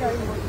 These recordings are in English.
Oh,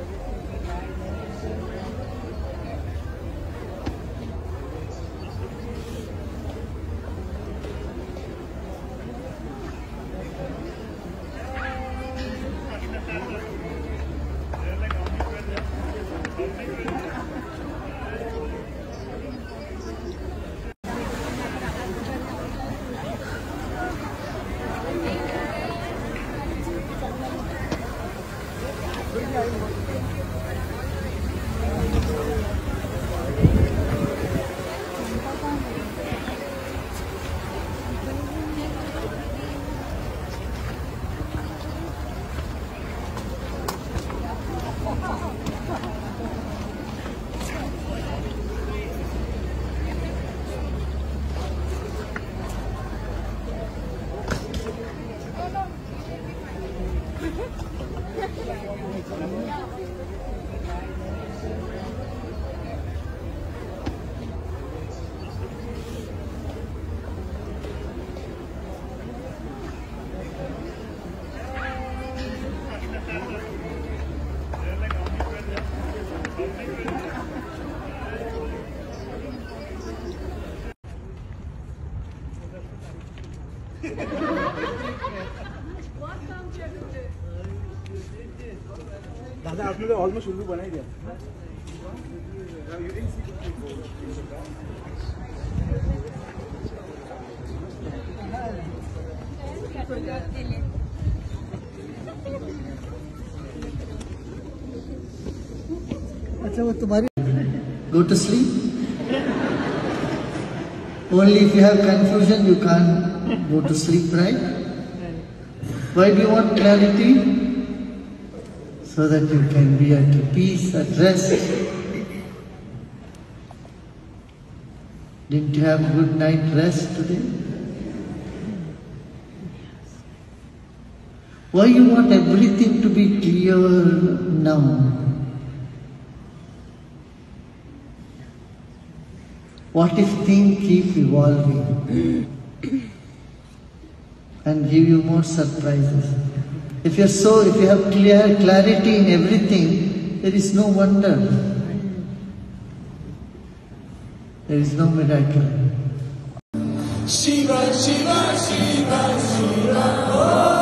आपने तो almost उल्लू बना ही दिया अच्छा वो तुम्हारी go to sleep only if you have confusion you can't go to sleep right why do you want clarity so that you can be at peace at rest. Didn't you have a good night rest today? Why you want everything to be clear now What if things keep evolving? And give you more surprises? If you're so, if you have clear clarity in everything, there is no wonder. There is no miracle. Shiva, Shiva, Shiva, Shiva.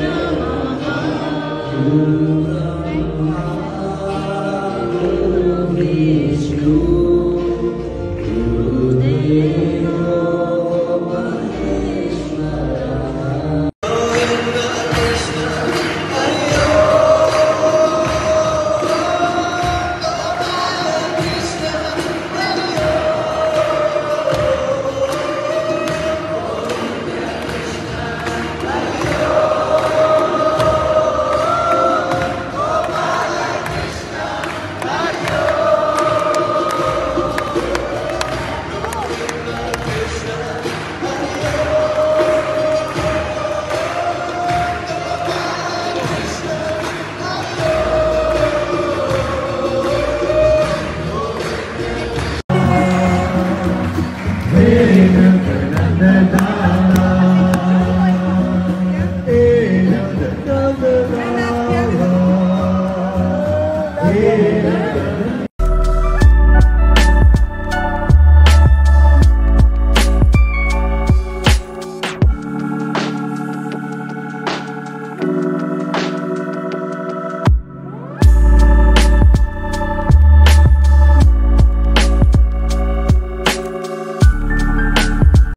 Namaha.